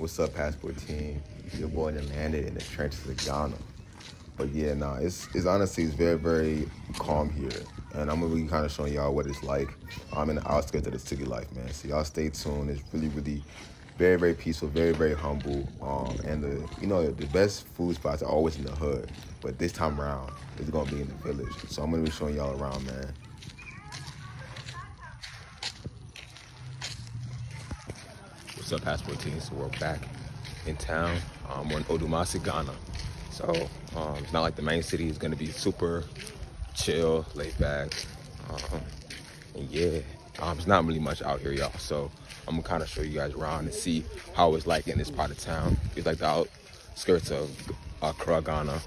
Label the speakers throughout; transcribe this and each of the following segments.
Speaker 1: What's up, Passport Team? Your boy done landed in the trenches of Ghana. But yeah, nah, it's, it's honestly, it's very, very calm here. And I'm gonna be kind of showing y'all what it's like. I'm in the outskirts of the city life, man. So y'all stay tuned. It's really, really very, very peaceful, very, very humble. Um, and the, you know, the best food spots are always in the hood. But this time around, it's gonna be in the village. So I'm gonna be showing y'all around, man. Up, Passport Team? So we're back in town. Um, we're in Odumase, Ghana. So um, it's not like the main city is gonna be super chill, laid back. Um, and yeah, um, it's not really much out here, y'all. So I'm gonna kind of show you guys around and see how it's like in this part of town. It's like the outskirts of Accra, Ghana.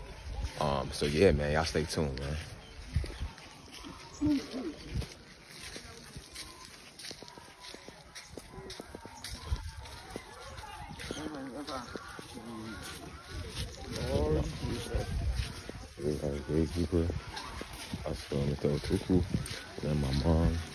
Speaker 1: Um, so yeah, man, y'all stay tuned, man. We got a gatekeeper. I saw Mr. Otuku and my mom.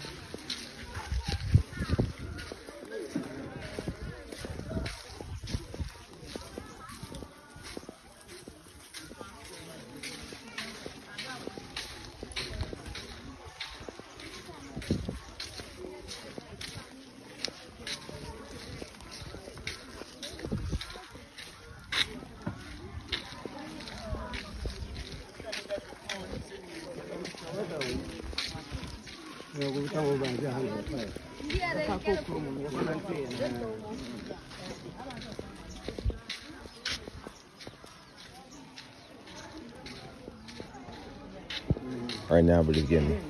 Speaker 1: Right now we're just getting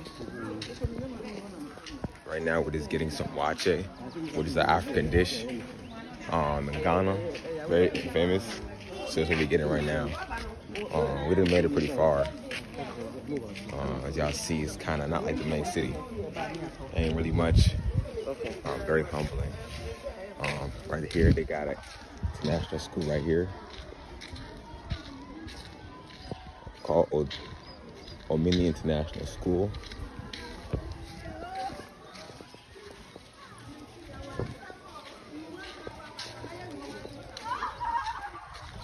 Speaker 1: right now we're just getting some waakye, which is an African dish um, in Ghana, very famous. So that's what we're getting right now. Um, we done made it pretty far. Uh, as y'all see, it's kind of not like the main city. Ain't really much. Um, very humbling. Um, right here, they got a national school right here called Omini International School.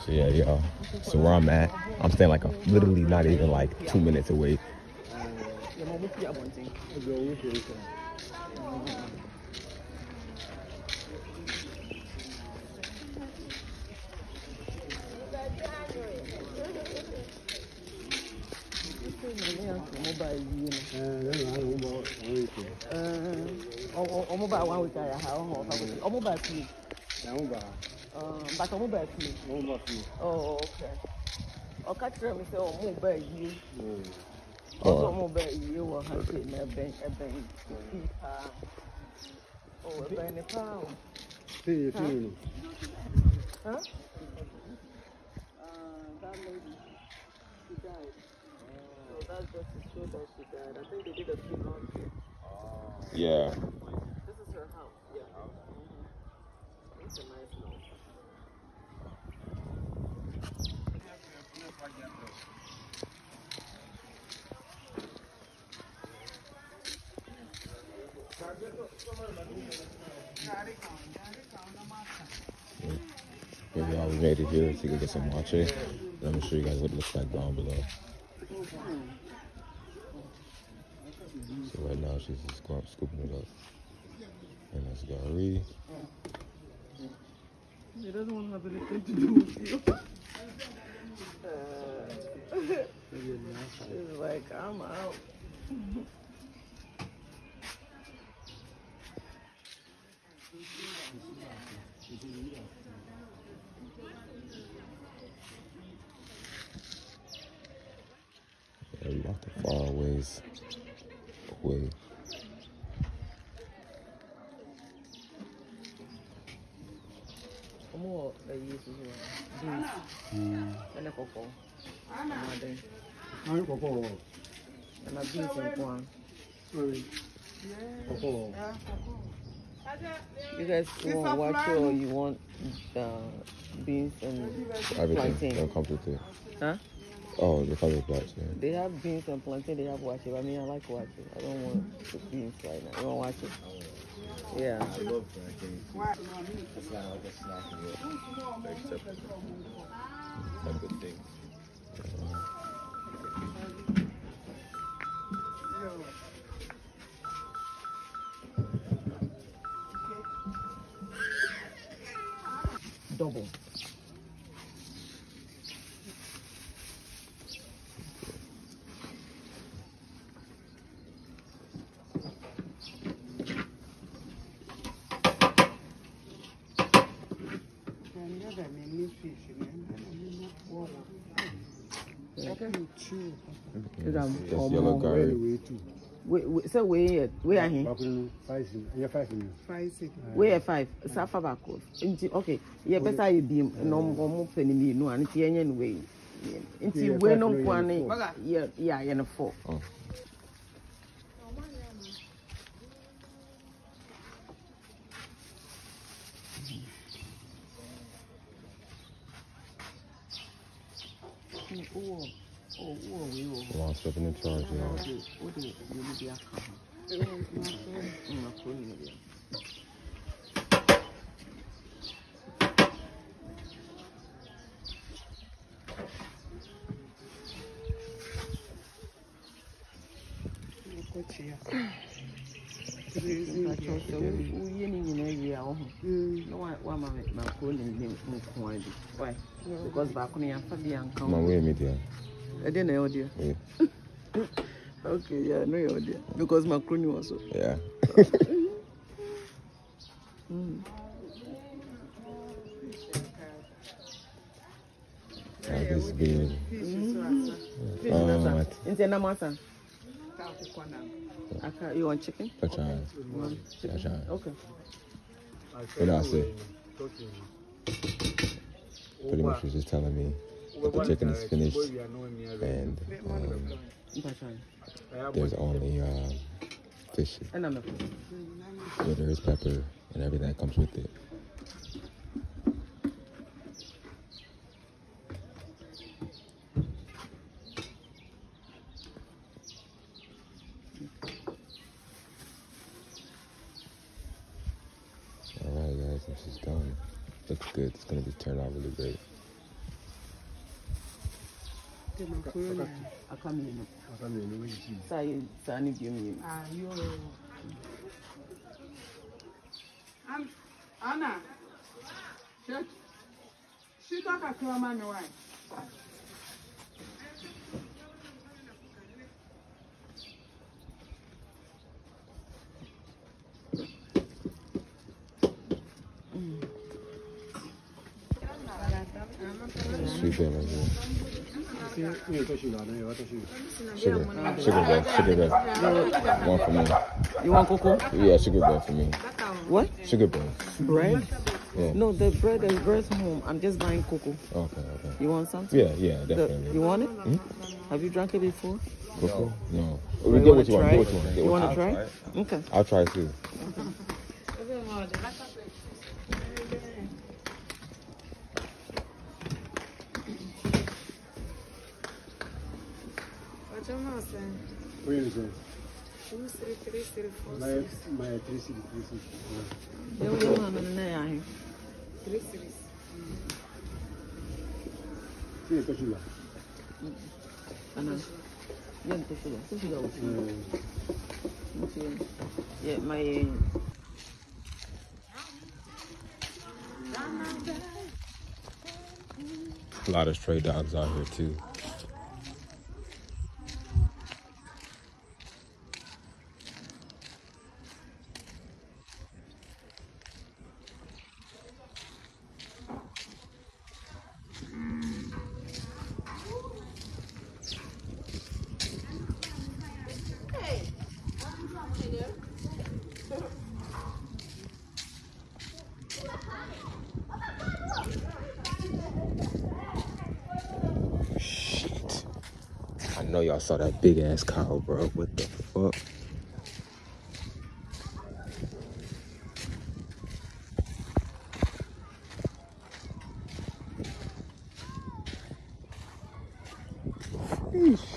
Speaker 1: So yeah, y'all. So where I'm at, I'm staying like a, literally not even like two minutes away.
Speaker 2: ọmọ bá one week ayà ha ọmọ ọfà kò sí ọmọ bá fi bàtà ọmọ bá fi oh okay ọkà kyerẹ mi sẹ ọmọ bá yie ọsọ ọmọ bá yie wọ ha ṣe na ẹbẹn ẹbẹn fi paa ọ ẹbẹn ni paa o. Huh? Uh, that lady, she died. So that's just to show that she died. I think they did a funeral here.
Speaker 1: Yeah.
Speaker 2: This is her house. Yeah. Mm-hmm. It's a nice house.
Speaker 1: Yeah, y'all, we made it here to go get some matcha. Let me show you guys what it looks like down below. So right now she's just going, scooping it up. And that's Gary.
Speaker 2: She doesn't want to have anything to do with you. She's like, I'm out.
Speaker 1: Eh, yeah, we walked the far ways away.
Speaker 2: ọmọ ẹyí sísè beans ẹnẹ kọkọ ọmọdé ẹnna beans eh, nkwa. You guys want water or you want uh, beans and
Speaker 1: Everything.
Speaker 2: plantain?
Speaker 1: Don't come with it.
Speaker 2: Huh?
Speaker 1: Oh, the color black. Yeah.
Speaker 2: They have beans and plantain. They have waakye. I mean, I like waakye. I don't want the beans right now. You want waakye? Yeah.
Speaker 1: I love plantain. It's not like a snack. Very typical. Like good thing.
Speaker 2: Double.
Speaker 1: That's yellow garlic.
Speaker 2: Wait, wait, so wait, wait, I hear.
Speaker 3: Five, yeah, five in
Speaker 4: Five six.
Speaker 2: Wait, five. Safa bako. Nti, okay. Yeah, better you be no more penny me no, and it's any way. Nti,
Speaker 3: Yeah,
Speaker 2: we
Speaker 3: five
Speaker 2: no
Speaker 3: no, yeah,
Speaker 2: kwane.
Speaker 3: four.
Speaker 2: Yeah, yeah, yeah, no four.
Speaker 1: Oh.
Speaker 2: Oh, we will.
Speaker 1: Long stepping in charge, y'all.
Speaker 2: What do you need to account? Mm, woyɛ ne nyinaa wie a wo ho na woama me makuro ne ne nkoa bi why because baako no yɛmfa bi anka
Speaker 1: Come on,
Speaker 2: ho
Speaker 1: wait a minute, yeah.
Speaker 2: ɛdeɛ na ɛwɔ deɛ
Speaker 1: Wait.
Speaker 2: okay yeah no yɛwɔ deɛ because makuro ni wɔ so
Speaker 1: Yeah. Like this good.
Speaker 2: Fish
Speaker 1: Oh,
Speaker 2: nasa
Speaker 1: what?
Speaker 2: nti ɛnam asa you want chicken
Speaker 1: Touch on.
Speaker 2: you want chicken
Speaker 1: Touch
Speaker 2: okay
Speaker 1: What did I say? Pretty much was just telling me that the chicken is finished and um, there's only um, fish
Speaker 2: ɛna mɛko
Speaker 1: there is pepper and everything that comes with it. Alright guys, this is done. Looks good. It's gonna be turned out really great.
Speaker 2: akamyenu akamyenu weki saanibye myenu
Speaker 4: ayo ana sheki shitaka kiwa mami wayi Super, why?
Speaker 1: Sweet bell right here.
Speaker 3: Yeah, sugar, no, yeah, sugar.
Speaker 1: Sugar. Sugar bell. Sugar bell. One for me.
Speaker 2: you want cocoa
Speaker 1: Yeah, sugar bell for me.
Speaker 2: what
Speaker 1: Sugar bell.
Speaker 2: bread
Speaker 1: Yeah.
Speaker 2: no the bread is bread's home i'm just buying cocoa
Speaker 1: Okay, okay.
Speaker 2: you want something
Speaker 1: Yeah, yeah,
Speaker 2: The-
Speaker 1: definitely.
Speaker 2: you want it hmm? have you drunk it before
Speaker 1: Cocoa? No.
Speaker 2: You
Speaker 1: We get
Speaker 2: wanna
Speaker 1: what you want. Get
Speaker 2: it?
Speaker 1: what you want.
Speaker 2: You want to try okay
Speaker 1: I'll try too.
Speaker 4: What am I saying?
Speaker 3: What you say?
Speaker 4: Two, three, three, three, four,
Speaker 3: My,
Speaker 4: six,
Speaker 3: my three city, three city.
Speaker 2: Then we don't have any there.
Speaker 4: three, three.
Speaker 3: Yeah, yeah, sugar.
Speaker 2: Anna. Yeah, the sugar. The sugar.
Speaker 3: Uh,
Speaker 2: Okay. Yeah, my.
Speaker 1: A lot of stray dogs out here too. Y'all saw that big ass cow, bro. What the fuck? Eesh.